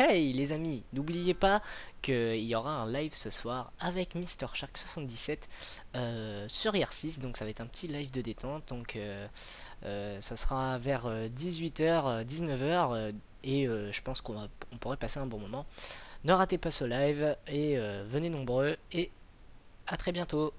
Hey les amis, n'oubliez pas qu'il y aura un live ce soir avec Mr Shark 77 euh, sur IR6, donc ça va être un petit live de détente, donc euh, euh, ça sera vers 18h, 19h, et je pense qu'on on pourrait passer un bon moment. Ne ratez pas ce live, et venez nombreux, et à très bientôt.